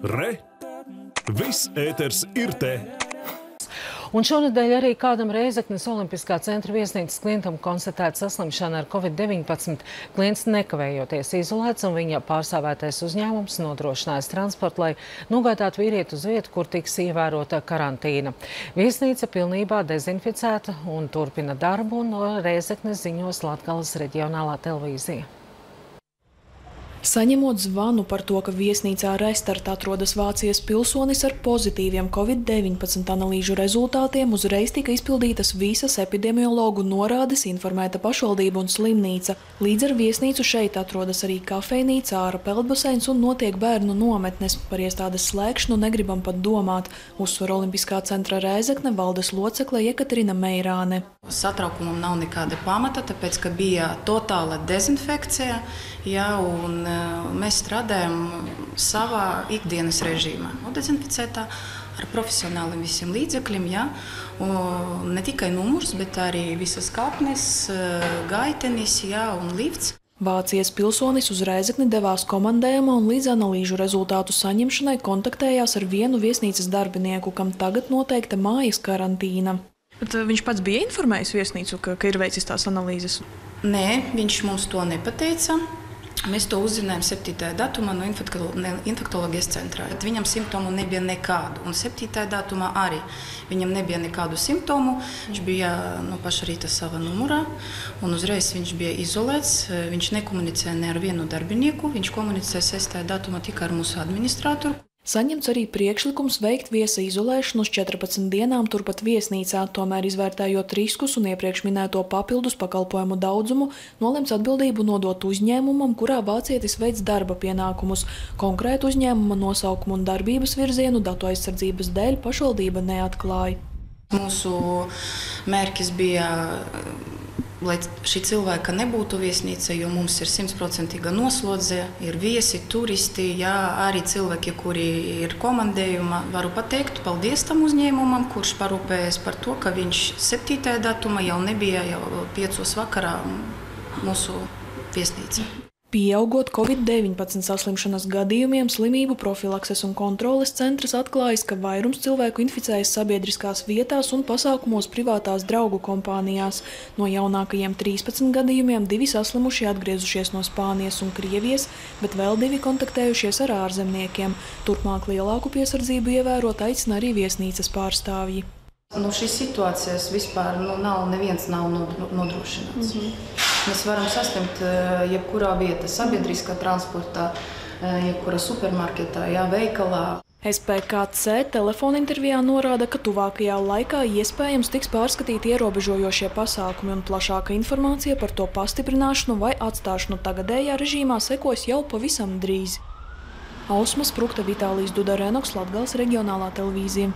Re! Viss ēters ir te! Un šonadēļ arī kādam Reizeknes Olimpiskā centra viesnīcas klientam konstatēta saslimšana ar covid-19. Klients nekavējoties izolēts un viņa pārstāvētais uzņēmums nodrošinājis transportu, lai nogādātu vīrieti uz vietu, kur tiks ievērota karantīna. Viesnīca pilnībā dezinficēta un turpina darbu, un no Reizeknes ziņos Latgales reģionālā televīzija. Saņemot zvanu par to, ka viesnīcā Restarta atrodas Vācijas pilsonis ar pozitīviem Covid-19 analīžu rezultātiem, uzreiz tika izpildītas visas epidemiologu norādes, informēta pašvaldība un slimnīca. Līdz ar viesnīcu šeit atrodas arī kafejnīca, āra peldbaseins un notiek bērnu nometnes. Par iestādes slēgšanu negribam pat domāt, uzsver Olimpiskā centra Rēzekne valdes locekle Jekaterina Meirāne. Satraukumam nav nekāda pamata, tāpēc, ka bija totāla dezinfekcija, jā, un mēs strādājam savā ikdienas režīmā, dezinficētā ar profesionāliem visiem līdzekļiem. Ja? Un ne tikai numurs, bet arī visas kāpnes, gaitenis ja? un lifts. Vācijas pilsonis uz Rēzekni devās komandējumā un līdz analīžu rezultātu saņemšanai kontaktējās ar vienu viesnīcas darbinieku, kam tagad noteikta mājas karantīna. Bet viņš pats bija informējis viesnīcu, ka, ka ir veicis tās analīzes? Nē, viņš mums to nepateica. Mēs to uzzinājām 7. datumā no infektoloģijas centrā. Viņam simptomu nebija nekādu. Un 7. datumā arī viņam nebija nekādu simptomu. Viņš bija no paša rīta savā numurā. Un uzreiz viņš bija izolēts. Viņš nekomunicēja ne ar vienu darbinieku. Viņš komunicēja 6. datumā tikai ar mūsu administratoru. Saņemts arī priekšlikums veikt viesa izolēšanu uz 14 dienām turpat viesnīcā, tomēr izvērtējot riskus un iepriekš minēto papildus pakalpojumu daudzumu, nolemts atbildību nodot uzņēmumam, kurā vācietis veids darba pienākumus. Konkrētu uzņēmuma nosaukumu un darbības virzienu datu aizsardzības dēļ pašvaldība neatklāja. Mūsu mērķis bija lai šī cilvēka nebūtu viesnīca, jo mums ir simtprocentīga noslodze, ir viesi, turisti, jā, arī cilvēki, kuri ir komandējumā. Varu pateikt paldies tam uzņēmumam, kurš parūpējas par to, ka viņš 7. datumā jau nebija jau 5. vakarā mūsu viesnīca. Pieaugot Covid-19 saslimšanas gadījumiem, slimību profilakses un kontroles centrs atklājis, ka vairums cilvēku inficējas sabiedriskās vietās un pasākumos privātās draugu kompānijās. No jaunākajiem 13 gadījumiem divi saslimušie atgriezušies no Spānijas un Krievijas, bet vēl divi kontaktējušies ar ārzemniekiem. Turpmāk lielāku piesardzību ievērot aicina arī viesnīcas pārstāvji. No šīs situācijas vispār nu, nav, neviens nav nodrošināts. Mm -hmm. Mēs varam saslimt jebkurā vietā, sabiedriskā transportā, jebkurā supermarketā, jā, veikalā. SPKC telefona intervijā norāda, ka tuvākajā laikā iespējams tiks pārskatīti ierobežojošie pasākumi un plašāka informācija par to pastiprināšanu vai atstāšanu tagadējā režīmā sekos jau pavisam drīz. Ausmas Prukta Vitālijas Duda Renoks Latgals reģionālā televīzija.